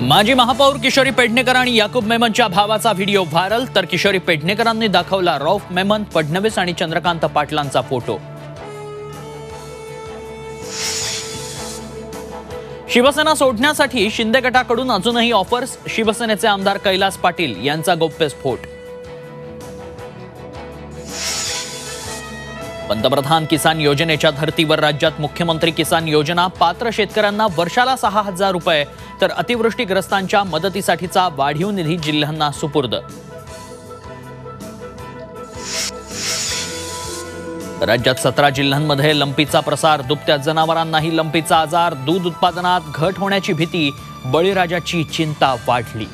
माजी महापौर किशोरी पेडणेकर आणि याकूब मेमनच्या भावाचा व्हिडिओ व्हायरल तर किशोरी पेडणेकरांनी दाखवला रौफ मेमन फडणवीस आणि चंद्रकांत पाटलांचा फोटो. शिवसेना सोडण्यासाठी शिंदे गटाकडून अजूनही ऑफर्स शिवसेनेचे आमदार कैलास पाटील यांचा गौप्यस्फोट पंतप्रधान किसान योजनेच्या धर्तीवर राज्यात मुख्यमंत्री किसान योजना पात्र शेतकऱ्यांना वर्षाला सहा हजार रुपये तर अतिवृष्टीग्रस्तांच्या मदतीसाठीचा वाढीव निधी जिल्ह्यांना सुपूर्द. राज्यात सतरा जिल्ह्यांमध्ये लंपीचा प्रसार दुभत्या जनावरांनाही लंपीचा आजार दूध उत्पादनात घट होण्याची भीती बळीराजाची चिंता वाढली.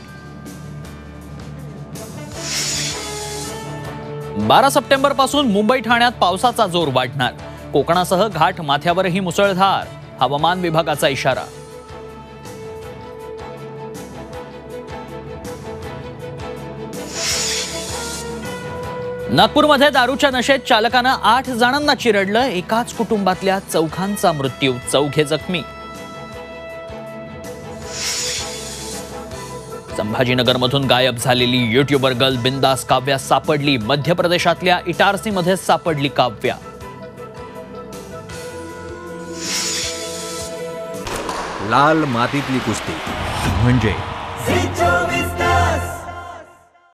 बारा सप्टेंबरपासून मुंबई ठाण्यात पावसाचा जोर वाढणार. कोकणासह घाट माथ्यावरही मुसळधार. हवामान विभागाचा इशारा. नागपूरमध्ये दारूच्या नशेत चालकानं आठ जणांना चिरडलं. एकाच कुटुंबातल्या चौघांचा मृत्यू. चौघे जखमी. संभाजीनगरमधून गायब झालेली युट्यूबर गर्ल बिंदास काव्या सापडली. मध्य प्रदेशातल्या इटारसीमध्ये सापडली काव्या. लाल मातीतली कुस्ती. म्हणजे?